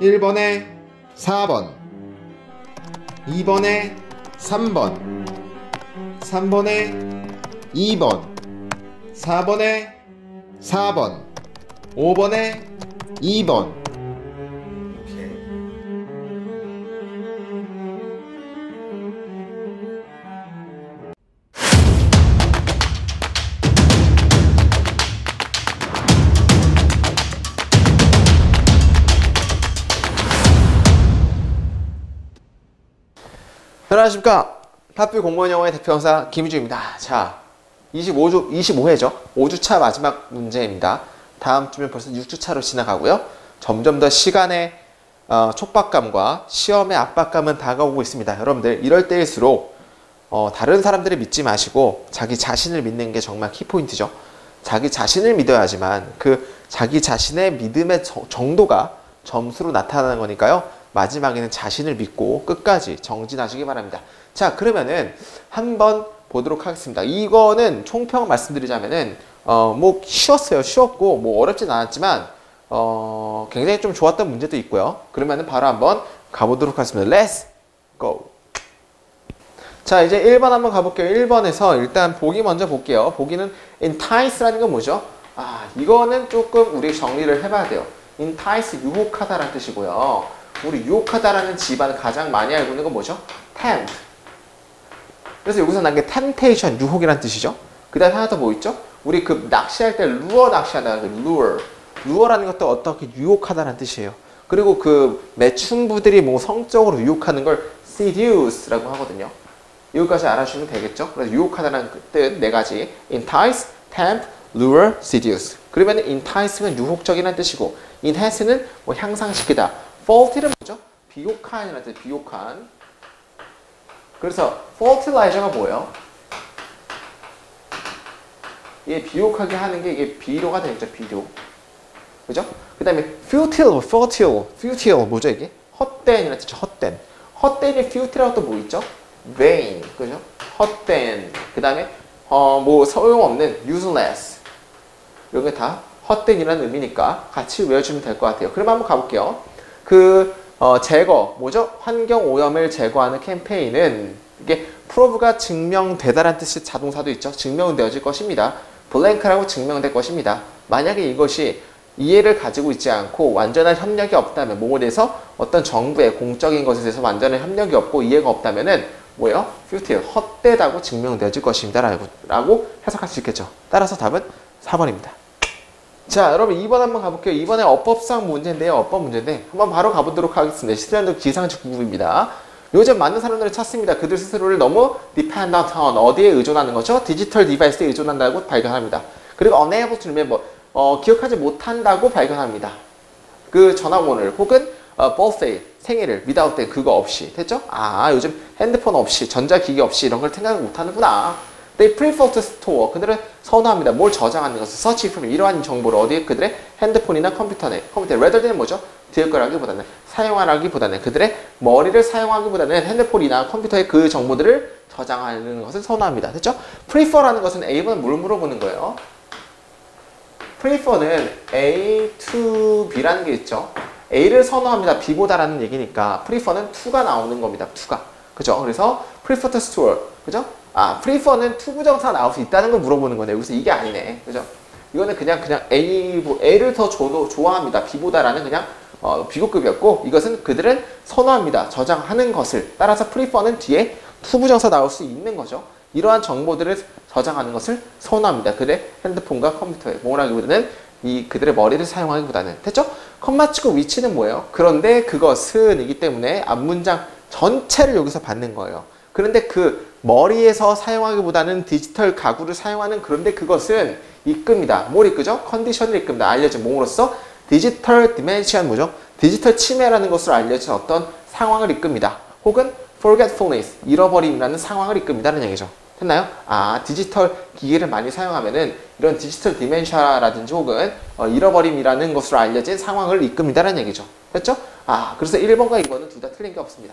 1번에 4번 2번에 3번 3번에 2번 4번에 4번 5번에 2번 안녕하십니까. 탑뷰 공무원 영어의 대표형사 김희주입니다. 자, 25주, 25회죠. 5주차 마지막 문제입니다. 다음 주면 벌써 6주차로 지나가고요. 점점 더 시간의 어, 촉박감과 시험의 압박감은 다가오고 있습니다. 여러분들, 이럴 때일수록 어, 다른 사람들을 믿지 마시고 자기 자신을 믿는 게 정말 키포인트죠. 자기 자신을 믿어야지만 그 자기 자신의 믿음의 저- 정도가 점수로 나타나는 거니까요. 마지막에는 자신을 믿고 끝까지 정진하시기 바랍니다. 자, 그러면은 한번 보도록 하겠습니다. 이거는 총평 말씀드리자면은 어, 뭐 쉬웠어요. 쉬웠고 뭐 어렵진 않았지만 어, 굉장히 좀 좋았던 문제도 있고요. 그러면은 바로 한번 가보도록 하겠습니다. Let's go. 자, 이제 1번 한번 가볼게요. 1번에서 일단 보기 먼저 볼게요. 보기는 entice라는 건 뭐죠? 아, 이거는 조금 우리 정리를 해봐야 돼요. entice, 유혹하다라는 뜻이고요. 우리 유혹하다라는 집안을 가장 많이 알고 있는 건 뭐죠? tempt. 그래서 여기서 난 게 temptation, 유혹이라는 뜻이죠. 그 다음에 하나 더 뭐 있죠? 우리 그 낚시할 때 루어 낚시한다는 그 lure. 루어라는 것도 어떻게 유혹하다는 뜻이에요. 그리고 그 매춘부들이 뭐 성적으로 유혹하는 걸 seduce라고 하거든요. 여기까지 알아주시면 되겠죠? 그래서 유혹하다는 그뜻네 가지. entice, tempt, lure, seduce. 그러면 entice는 유혹적이라는 뜻이고 enhance는 뭐 향상시키다. Fault는 뭐죠? 비옥한이라는 뜻, 비옥한. 그래서 fertilize가 뭐예요? 이게 비옥하게 하는 게 이게 비료가 되겠죠, 비료. 그죠? 그 다음에 futile, fertile, futile 뭐죠 이게? 헛된이라는 뜻이죠, 헛된. 헛된이 futile하고 또 뭐 있죠? vain, 그죠? 헛된. 그 다음에 어, 뭐 소용없는 useless. 이런 게다 헛된이라는 의미니까 같이 외워주면 될 것 같아요. 그럼 한번 가볼게요. 그 어, 제거, 뭐죠? 환경 오염을 제거하는 캠페인은 이게 프로브가 증명되다라는 뜻의 자동사도 있죠. 증명되어질 것입니다. 블랭크라고 증명될 것입니다. 만약에 이것이 이해를 가지고 있지 않고 완전한 협력이 없다면 뭐에 대해서 어떤 정부의 공적인 것에 대해서 완전한 협력이 없고 이해가 없다면은 뭐예요? futile, 헛되다고 증명되어질 것입니다. 라고, 라고 해석할 수 있겠죠. 따라서 답은 4번입니다. 자, 여러분 2번 한번 가볼게요. 이번에 어법상 문제인데요. 어법 문제인데 한번 바로 가보도록 하겠습니다. 시대한도 기상직구입니다. 요즘 많은 사람들을 찾습니다. 그들 스스로를 너무 dependent on 어디에 의존하는 거죠? 디지털 디바이스에 의존한다고 발견합니다. 그리고 unable to remember 어, 기억하지 못한다고 발견합니다. 그 전화번호를 혹은 어, birthday 생일을 without 때 그거 없이 됐죠? 아 요즘 핸드폰 없이 전자기기 없이 이런 걸 생각 못하는구나. They prefer to store. 그들은 선호합니다. 뭘 저장하는 것을 search for 이러한 정보를 어디에 그들의 핸드폰이나 컴퓨터에 컴퓨터 rather than 뭐죠? 뒤에 거라기보다는 사용하라기보다는 그들의 머리를 사용하기보다는 핸드폰이나 컴퓨터에 그 정보들을 저장하는 것을 선호합니다. 됐죠? prefer라는 것은 A번은 뭘 물어보는 거예요? prefer는 A to B라는 게 있죠. A를 선호합니다. B보다라는 얘기니까 prefer는 to가 나오는 겁니다. to가. 그죠? 그래서 prefer to store. 그죠? 아, prefer는 to 부정사 나올 수 있다는 걸 물어보는 거네. 여기서 이게 아니네. 그죠? 이거는 그냥 그냥 A A를 더 조, 좋아합니다. B보다라는 그냥 어, 비교급이었고 이것은 그들은 선호합니다. 저장하는 것을 따라서 prefer는 뒤에 to 부정사 나올 수 있는 거죠. 이러한 정보들을 저장하는 것을 선호합니다. 그들의 핸드폰과 컴퓨터에 뭐라기보다는 이 그들의 머리를 사용하기보다는 됐죠? 콤마 치고 which는 뭐예요? 그런데 그것은 이기 때문에 앞문장 전체를 여기서 받는 거예요. 그런데 그 머리에서 사용하기보다는 디지털 기구를 사용하는 그런데 그것은 이끕니다. 뭘 이끄죠? 컨디션을 이끕니다. 알려진 뭐로써 디지털 dementia 뭐죠? 디지털 치매라는 것으로 알려진 어떤 상황을 이끕니다. 혹은 forgetfulness, 잃어버림이라는 상황을 이끕니다는 얘기죠. 됐나요? 아, 디지털 기기를 많이 사용하면은 이런 디지털 dementia라든지 혹은 어, 잃어버림이라는 것으로 알려진 상황을 이끕니다라는 얘기죠. 됐죠? 아, 그래서 1번과 2번은 둘 다 틀린 게 없습니다.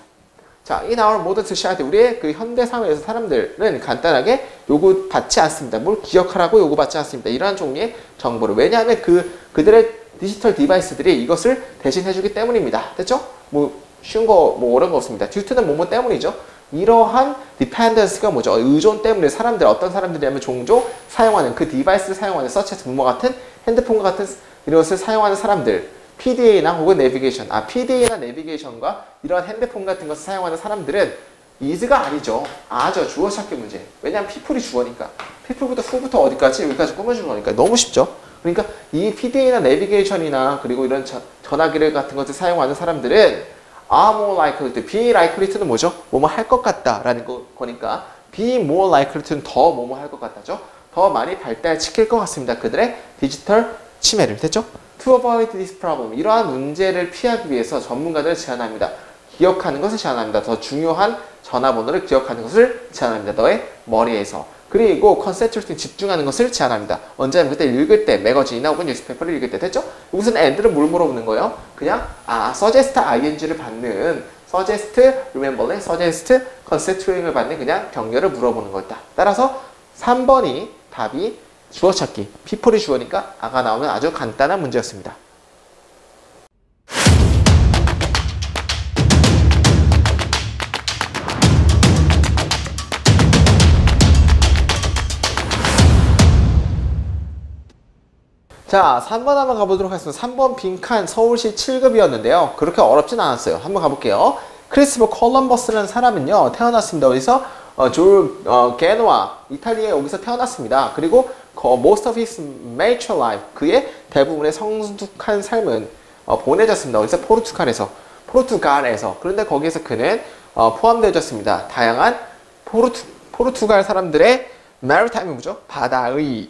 자, in our modern society 우리의 그 현대 사회에서 사람들은 간단하게 요구 받지 않습니다. 뭘 기억하라고 요구 받지 않습니다. 이러한 종류의 정보를. 왜냐하면 그, 그들의 디지털 device들이 이것을 대신해주기 때문입니다. 됐죠? 뭐 쉬운 거 뭐 어려운 거 없습니다. due to는 뭐뭐 때문이죠. 이러한 dependence가 뭐죠? 의존 때문에 사람들 어떤 사람들이라면 종종 사용하는 그 device를 사용하는 such as 뭐뭐 같은 핸드폰과 같은 이것을 사용하는 사람들 PDA나 혹은 내비게이션 아 PDA나 내비게이션과 이런 핸드폰 같은 것을 사용하는 사람들은 is가 아니죠. 아죠. 주어 찾기 문제. 왜냐하면 people이 주어니까. people부터 who부터 어디까지 여기까지 꾸며주는 거니까 너무 쉽죠. 그러니까 이 PDA나 내비게이션이나 그리고 이런 저, 전화기를 같은 것을 사용하는 사람들은 are more likely to, be likely to는 뭐죠? 뭐뭐 할 것 같다라는 거, 거니까 be more likely to는 더 뭐뭐 할 것 같다죠. 더 많이 발달시킬 것 같습니다. 그들의 디지털 치매를. 됐죠? To avoid this problem. 이러한 문제를 피하기 위해서 전문가들은 제안합니다. 기억하는 것을 제안합니다. 더 중요한 전화번호를 기억하는 것을 제안합니다. 너의 머리에서. 그리고 concentrating 집중하는 것을 제안합니다. 언제나 그때 읽을 때 magazine이나 혹은 newspaper를 읽을 때 됐죠? 무슨 and를 뭘 물어보는 거예요? 그냥 아 suggest ing를 받는 suggest remember는 suggest concentrating을 받는 그냥 격려를 물어보는 거였다. 따라서 3번이 답이 주어 찾기. people이 주어니까 아가 나오는 아주 간단한 문제였습니다. 자, 3번 한번 가보도록 하겠습니다. 3번 빈칸 서울시 7급이었는데요. 그렇게 어렵진 않았어요. 한번 가볼게요. 크리스토퍼 콜럼버스라는 사람은요, 태어났습니다. 어디서? 어, 졸, 어, 게노아, 이탈리아에 여기서 태어났습니다. 그리고 거, most of his mature life, 그의 대부분의 성숙한 삶은 어, 보내졌습니다. 어디서? 포르투갈에서. 포르투갈에서. 그런데 거기에서 그는 어, 포함되어졌습니다. 다양한 포르투, 포르투갈 사람들의 maritime 뭐죠? 바다의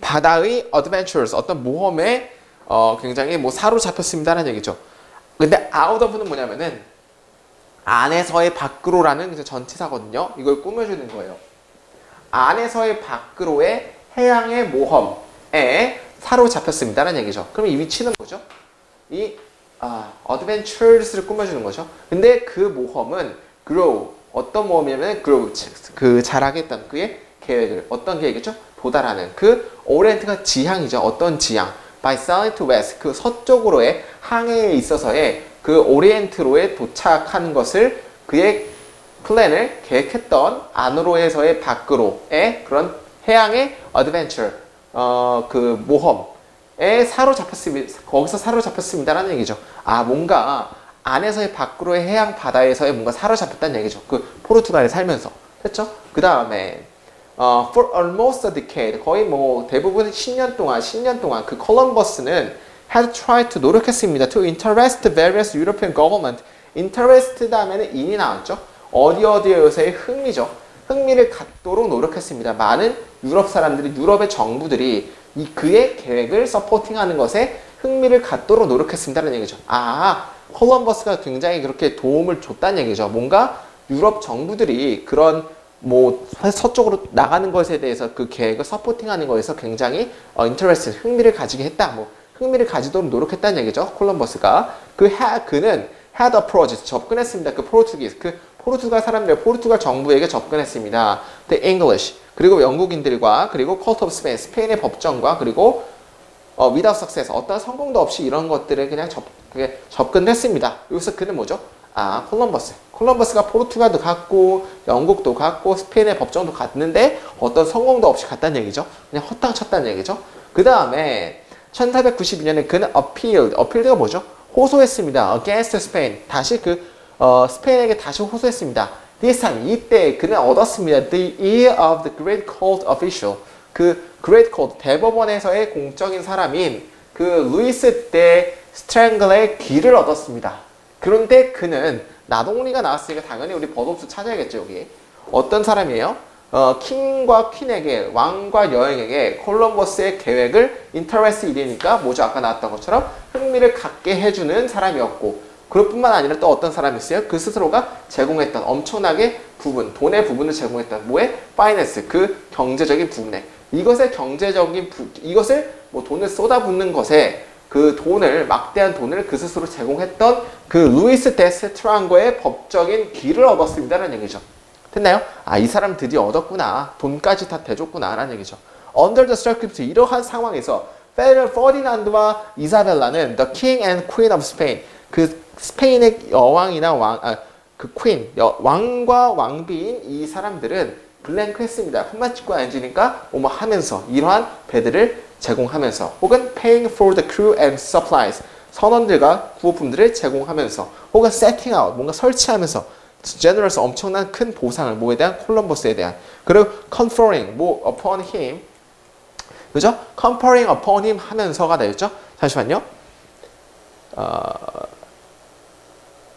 바다의 adventures 어떤 모험에 어, 굉장히 뭐 사로잡혔습니다라는 얘기죠. 근데 out of는 뭐냐면은 안에서의 밖으로라는 전치사거든요. 이걸 꾸며주는 거예요. 안에서의 밖으로의 해양의 모험에 사로잡혔습니다라는 얘기죠. 그럼 이 위치는 뭐죠? 이 아, adventures를 꾸며주는 거죠. 근데 그 모험은 grow 어떤 모험이냐면 grow 그 자라겠던 그의 계획을 어떤 계획이죠? 도달하는 그 오리엔트가 지향이죠. 어떤 지향? by south west 그 서쪽으로의 항해에 있어서의 그 오리엔트로에 도착하는 것을 그의 플랜을 계획했던 안으로에서의 밖으로의 그런 해양의 어드벤처 어그 모험에 사로잡혔습니다. 거기서 사로잡혔습니다라는 얘기죠. 아 뭔가 안에서의 밖으로의 해양 바다에서의 뭔가 사로잡혔다는 얘기죠. 그 포르투갈에 살면서 됐죠? 그 다음에 어, for almost a decade, 거의 뭐 대부분 10년 동안, 10년 동안 그 콜럼버스는 had tried to 노력했습니다. to interest various European government. interest 다음에는 in이 나왔죠. 어디 어디에서의 흥미죠. 흥미를 갖도록 노력했습니다. 많은 유럽 사람들이, 유럽의 정부들이 이 그의 계획을 supporting하는 것에 흥미를 갖도록 노력했습니다라는 얘기죠. 아, 콜럼버스가 굉장히 그렇게 도움을 줬다는 얘기죠. 뭔가 유럽 정부들이 그런 뭐 서쪽으로 나가는 것에 대해서 그 계획을 supporting하는 거에서 굉장히 어, interest 흥미를 가지게 했다. 뭐 흥미를 가지도록 노력했다는 얘기죠. 콜럼버스가 그 하, 그는 had approached 접근했습니다. 그 Portuguese 그 포르투갈 사람들 포르투갈 정부에게 접근했습니다. The English 그리고 영국인들과 그리고 Court of Spain 스페인의 법정과 그리고 어, without success 어떤 성공도 없이 이런 것들을 그냥 접, 접근했습니다. 여기서 그는 뭐죠? 아 콜럼버스 콜럼버스가 포르투갈도 갔고 영국도 갔고 스페인의 법정도 갔는데 어떤 성공도 없이 갔다는 얘기죠. 그냥 헛땅 쳤다는 얘기죠. 그 다음에 1492년에 그는 appealed, appealed가 뭐죠? 호소했습니다. against Spain. 다시 그 어, 스페인에게 다시 호소했습니다. This time, 이때 그는 얻었습니다. The ear of the great court official. 그 great court, 대법원에서의 공적인 사람인 그 Luis de Santangel의 귀를 얻었습니다. 그런데 그는 not only가 나왔으니까 당연히 우리 but also 찾아야겠죠, 여기. 어떤 사람이에요? 어, 킹과 퀸에게, 왕과 여왕에게 콜럼버스의 계획을 interest 일이니까 뭐죠? 아까 나왔던 것처럼 흥미를 갖게 해주는 사람이었고, 그럴 뿐만 아니라 또 어떤 사람이 있어요? 그 스스로가 제공했던 엄청나게 부분, 돈의 부분을 제공했던 뭐에? finance, 그 경제적인 부분에. 이것의 경제적인 부, 이것을 뭐 돈을 쏟아붓는 것에 그 돈을 막대한 돈을 그 스스로 제공했던 그 Luis de Santangel의 법적인 귀를 얻었습니다라는 얘기죠. 됐나요? 아, 이 사람 드디어 얻었구나. 돈까지 다 대줬구나. 라는 얘기죠. Under the circumstances, 이러한 상황에서 페르 퍼디난드와 이사벨라는 the king and queen of Spain. 그 스페인의 여왕이나 왕, 아, 그 queen, 여, 왕과 왕비인 이 사람들은 블랭크 했습니다. 흠만 찍고 앉으니까 뭐뭐 하면서 이러한 배들을 제공하면서 혹은 paying for the crew and supplies 선원들과 구호품들을 제공하면서 혹은 setting out 뭔가 설치하면서 generous 엄청난 큰 보상을 뭐에 대한 콜럼버스에 대한 그리고 conferring 뭐 upon him 그죠? conferring upon him 하면서가 되겠죠? 잠시만요. 어,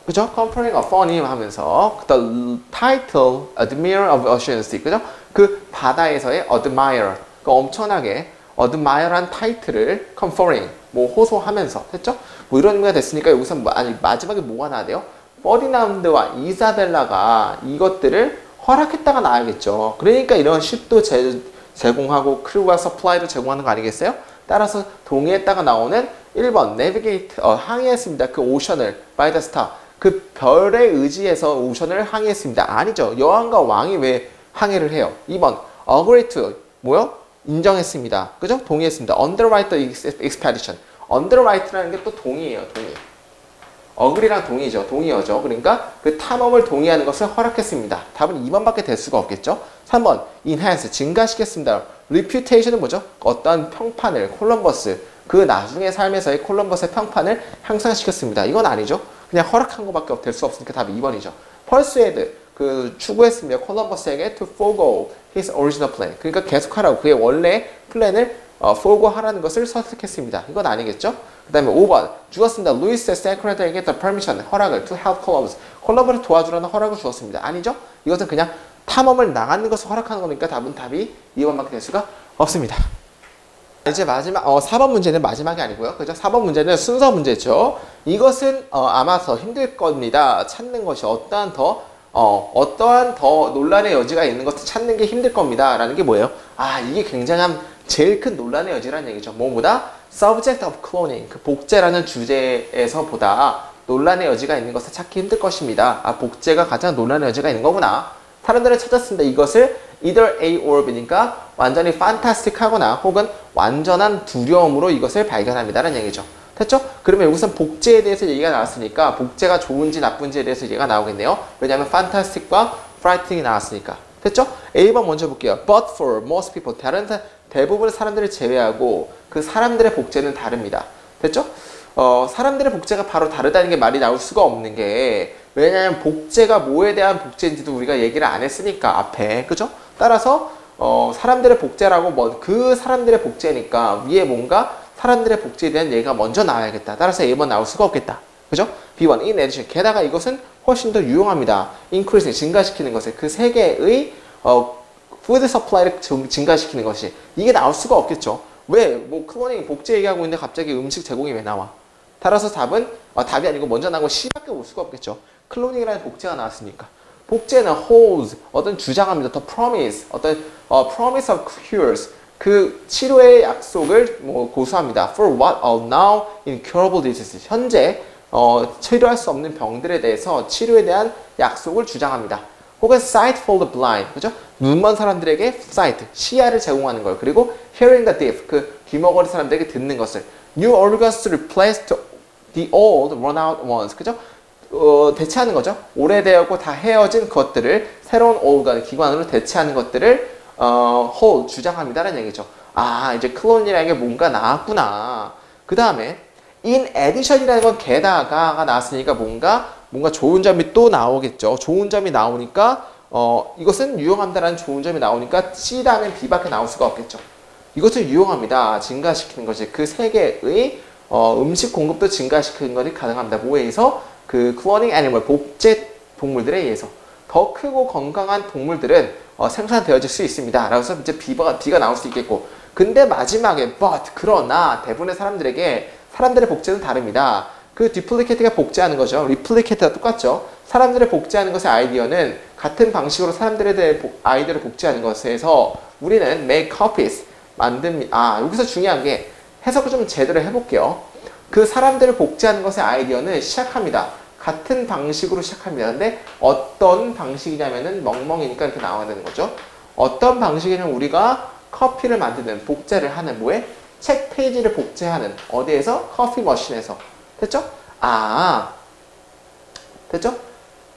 그죠? conferring upon him 하면서 the title admiral of oceans 그죠? 그 바다에서의 admire 그 엄청나게 admire한 타이틀을 conferring 뭐 호소하면서 됐죠? 뭐 이런 의미가 됐으니까 여기서 뭐, 아니 마지막에 뭐가 나야 돼요? 퍼디난드와 이사벨라가 이것들을 허락했다가 나야겠죠. 그러니까 이런 ship도 제, 제공하고 crew와 supply도 제공하는 거 아니겠어요? 따라서 동의했다가 나오는 1번 navigate 어, 항해했습니다. 그 ocean을 by the star 그 별에 의지해서 ocean을 항해했습니다. 아니죠. 여왕과 왕이 왜 항해를 해요? 2번 agree to 뭐요? 인정했습니다. 그죠? 동의했습니다. underwrite the expedition. underwrite라는 게 또 동의예요. 동의. 어그리랑 동의죠. 동의어죠. 그러니까 그 탐험을 동의하는 것을 허락했습니다. 답은 2번밖에 될 수가 없겠죠. 3번 enhance 증가시켰습니다. reputation은 뭐죠? 어떤 평판을 콜럼버스 그 나중의 삶에서의 콜럼버스의 평판을 향상시켰습니다. 이건 아니죠. 그냥 허락한 것밖에 될 수 없으니까 답이 2번이죠. persuade 그 추구했습니다. 콜럼버스에게 to forego his original plan. 그러니까 계속하라고 그의 원래 플랜을 어, forego 하라는 것을 설득했습니다. 이건 아니겠죠? 그 다음에 5번 주었습니다. 루이스 세크레터에게 the permission 허락을 to help Columbus 콜럼버를 도와주라는 허락을 주었습니다. 아니죠? 이것은 그냥 탐험을 나가는 것을 허락하는 거니까 답은 답이 2번밖에 될 수가 없습니다. 이제 마지막 어 4번 문제는 마지막이 아니고요. 그죠? 4번 문제는 순서 문제죠. 이것은 어, 아마 더 힘들 겁니다. 찾는 것이 어떠한 더 어, 어떠한 더 논란의 여지가 있는 것을 찾는 게 힘들 겁니다. 라는 게 뭐예요? 아, 이게 굉장한 제일 큰 논란의 여지라는 얘기죠. 뭐보다 subject of cloning, 그 복제라는 주제에서 보다 논란의 여지가 있는 것을 찾기 힘들 것입니다. 아, 복제가 가장 논란의 여지가 있는 거구나. 사람들은 찾았습니다. 이것을 either A or B니까 완전히 fantastic 하거나 혹은 완전한 두려움으로 이것을 발견합니다라는 얘기죠. 됐죠? 그러면 여기서 복제에 대해서 얘기가 나왔으니까 복제가 좋은지 나쁜지에 대해서 얘기가 나오겠네요. 왜냐하면 fantastic과 frightening 나왔으니까. 됐죠? A번 먼저 볼게요. But for most people, 다른 대부분의 사람들을 제외하고 그 사람들의 복제는 다릅니다. 됐죠? 어, 사람들의 복제가 바로 다르다는 게 말이 나올 수가 없는 게 왜냐하면 복제가 뭐에 대한 복제인지도 우리가 얘기를 안 했으니까 앞에 그죠? 따라서 어, 사람들의 복제라고 뭐 그 사람들의 복제니까 위에 뭔가 사람들의 복제에 대한 얘기가 먼저 나와야겠다. 따라서 A번 나올 수가 없겠다. 그죠? B1 in addition 게다가 이것은 훨씬 더 유용합니다. increasing 증가시키는 것에 그 세계의 어, food supply를 증가시키는 것이 이게 나올 수가 없겠죠. 왜? 뭐 cloning 복제 얘기하고 있는데 갑자기 음식 제공이 왜 나와? 따라서 답은 어, 답이 아니고 먼저 나온 C밖에 올 수가 없겠죠. cloning이라는 복제가 나왔으니까. 복제는 holds 어떤 주장합니다. the promise 어떤 어, promise of cures 그 치료의 약속을 뭐 고수합니다. For what are now incurable diseases 현재 어, 치료할 수 없는 병들에 대해서 치료에 대한 약속을 주장합니다. 혹은 sight for the blind 그죠? 눈먼 사람들에게 sight 시야를 제공하는 걸 그리고 hearing the deaf 그 귀머거리 사람들에게 듣는 것을 new organs replace the old run out ones 그죠? 어, 대체하는 거죠. 오래되었고 다 헤어진 것들을 새로운 organ 기관으로 대체하는 것들을 어, hold 주장합니다라는 얘기죠. 아 이제 클론이라는 게 뭔가 나왔구나. 그 다음에 in addition이라는 건 게다가가 나왔으니까 뭔가 뭔가 좋은 점이 또 나오겠죠. 좋은 점이 나오니까 어, 이것은 유용합니다라는 좋은 점이 나오니까 C 다음엔 B밖에 나올 수가 없겠죠. 이것을 유용합니다. 증가시키는 것이 그 세 개의 어, 음식 공급도 증가시키는 것이 가능합니다. 뭐에 의해서 그 cloning animal 복제 동물들에 의해서 더 크고 건강한 동물들은 어, 생산되어질 수 있습니다. 라서 이제 B가, B가 나올 수 있겠고 근데 마지막에 but 그러나 대부분의 사람들에게 사람들의 복제는 다릅니다. 그 duplicate가 복제하는 거죠. replicate가 똑같죠. 사람들을 복제하는 것의 아이디어는 같은 방식으로 사람들에 대해 아이디어를 복제하는 것에서 우리는 make copies 만듭니다. 아 여기서 중요한 게 해석을 좀 제대로 해볼게요. 그 사람들을 복제하는 것의 아이디어는 시작합니다. 같은 방식으로 시작합니다. 근데 어떤 방식이냐면은 멍멍이니까 이렇게 나와야 되는 거죠. 어떤 방식이냐면 우리가 커피를 만드는 복제를 하는 뭐에? 책 페이지를 복제하는 어디에서? 커피 머신에서. 됐죠? 아, 됐죠?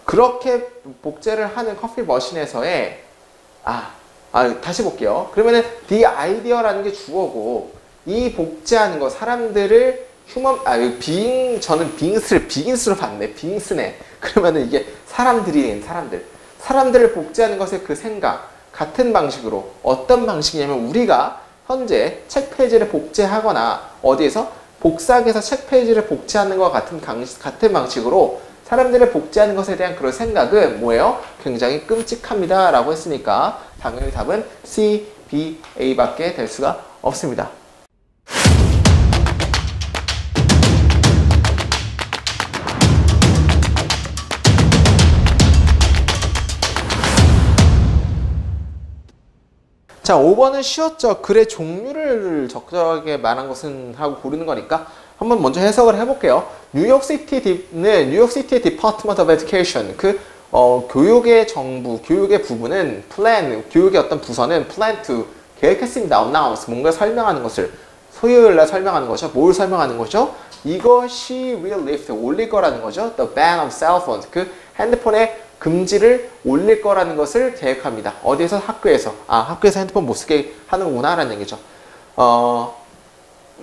그렇게 복제를 하는 커피 머신에서의 아, 아 다시 볼게요. 그러면은 the idea라는 게 주어고 이 복제하는 거 사람들을 휴먼 아빙 저는 빙스를 빙스로 봤네 빙스네 그러면은 이게 사람들이 사람들 사람들을 복제하는 것의 그 생각 같은 방식으로 어떤 방식이냐면 우리가 현재 책 페이지를 복제하거나 어디에서 복사기에서 책 페이지를 복제하는 것과 같은, 같은 방식으로 사람들을 복제하는 것에 대한 그런 생각은 뭐예요? 굉장히 끔찍합니다. 라고 했으니까 당연히 답은 C, B, A밖에 될 수가 없습니다. 자, 5번은 쉬웠죠. 글의 종류를 적절하게 말한 것은 하고 고르는 거니까 한번 먼저 해석을 해볼게요. 뉴욕시티는 뉴욕시티 디파트먼트 오브 에듀케이션 그 어, 교육의 정부, 교육의 부분은 플랜, 교육의 어떤 부서는 plan to 계획했습니다. announce 뭔가 설명하는 것을 수요일 날 설명하는 거죠. 뭘 설명하는 거죠? 이것이 will lift 올릴 거라는 거죠. The ban of cell phones 그 핸드폰의 금지를 올릴 거라는 것을 계획합니다. 어디에서? 학교에서. 아, 학교에서 핸드폰 못 쓰게 하는 거구나 라는 얘기죠. 어,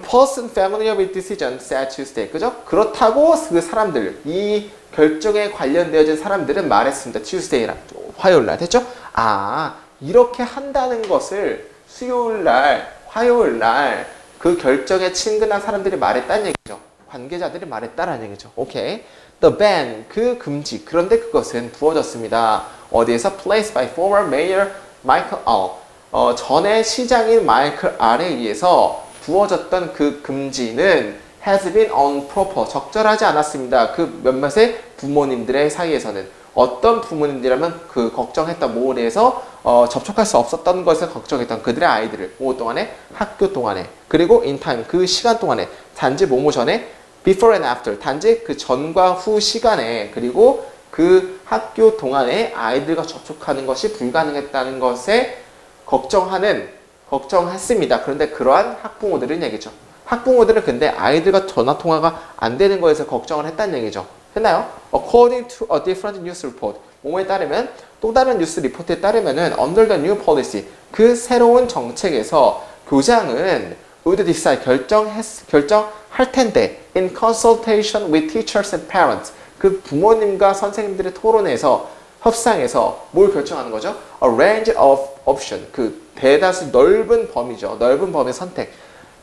person familiar with decision to stay. 그죠? 그렇다고 그 사람들, 이 결정에 관련되어진 사람들은 말했습니다. Tuesday라. 화요일 날. 됐죠? 아, 이렇게 한다는 것을 수요일 날, 화요일 날 그 결정에 친근한 사람들이 말했다는 얘기죠. 관계자들이 말했다라는 얘기죠. 오케이. The ban, 그 금지. 그런데 그것은 부어졌습니다. 어디에서? Placed by former mayor Michael All. 어, 전에 시장인 마이클 R에 의해서 부어졌던 그 금지는 has been unproper. 적절하지 않았습니다. 그 몇몇의 부모님들의 사이에서는. 어떤 부모님들이라면 그 걱정했던 모에 대해서 어, 접촉할 수 없었던 것을 걱정했던 그들의 아이들을 뭐 동안에 학교 동안에 그리고 time 그 시간 동안에 단지 모모 전에 before and after 단지 그 전과 후 시간에 그리고 그 학교 동안에 아이들과 접촉하는 것이 불가능했다는 것에 걱정하는 걱정했습니다. 그런데 그러한 학부모들은 얘기죠. 학부모들은 근데 아이들과 전화 통화가 안 되는 거에서 걱정을 했다는 얘기죠. 했나요? According to a different news report. 뭐에 따르면 또 다른 뉴스 리포트에 따르면은 under the new policy 그 새로운 정책에서 교장은 would decide 결정했 결정할 텐데 in consultation with teachers and parents 그 부모님과 선생님들의 토론에서 협상에서 뭘 결정하는 거죠? A range of option 그 대다수 넓은 범위죠. 넓은 범위 선택.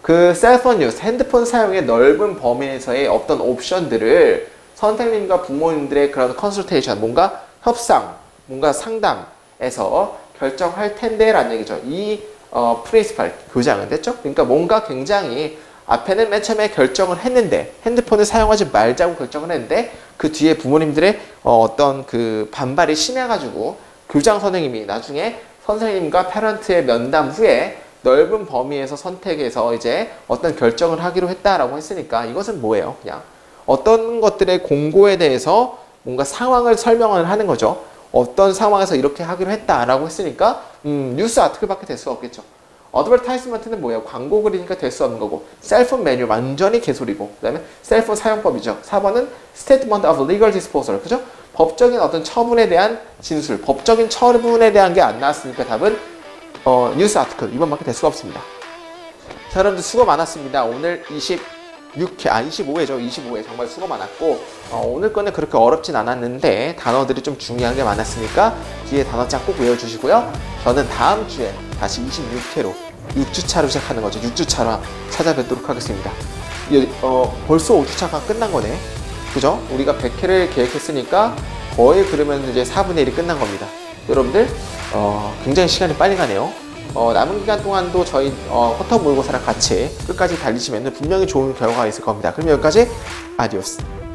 그 셀폰 뉴스 핸드폰 사용의 넓은 범위에서의 어떤 옵션들을 선생님과 부모님들의 그런 컨설테이션 뭔가 협상 뭔가 상담에서 결정할 텐데 라는 얘기죠. 이 어, 프린시팔 교장은 됐죠? 그러니까 뭔가 굉장히 앞에는 맨 처음에 결정을 했는데 핸드폰을 사용하지 말자고 결정을 했는데 그 뒤에 부모님들의 어, 떤그 반발이 심해가지고 교장 선생님이 나중에 선생님과 패런트의 면담 후에 넓은 범위에서 선택해서 이제 어떤 결정을 하기로 했다라고 했으니까 이것은 뭐예요? 그냥 어떤 것들의 공고에 대해서 뭔가 상황을 설명을 하는 거죠. 어떤 상황에서 이렇게 하기로 했다라고 했으니까 음, news article밖에 될 수가 없겠죠. advertisement는 뭐예요? 광고 그리니까 될 수 없는 거고 cell phone manual 완전히 개소리고 그 다음에 cell phone 사용법이죠. 4번은 Statement of Legal Disposal 그죠? 법적인 어떤 처분에 대한 진술 법적인 처분에 대한 게 안 나왔으니까 답은 어, news article 2번밖에 될 수가 없습니다. 자 여러분들 수고 많았습니다. 오늘 26회 아 25회죠. 25회 정말 수고 많았고 어, 오늘 거는 그렇게 어렵진 않았는데 단어들이 좀 중요한 게 많았으니까 뒤에 단어장 꼭 외워주시고요. 저는 다음 주에 다시 26회로 6주차로 시작하는 거죠. 6주차로 찾아뵙도록 하겠습니다. 어, 벌써 5주차가 끝난 거네. 그죠? 우리가 100회를 계획했으니까 거의 그러면 이제 4분의 1이 끝난 겁니다. 여러분들, 어, 굉장히 시간이 빨리 가네요. 어, 남은 기간 동안도 저희 어, 허터 모의고사랑 같이 끝까지 달리시면 분명히 좋은 결과가 있을 겁니다. 그럼 여기까지 아디오스.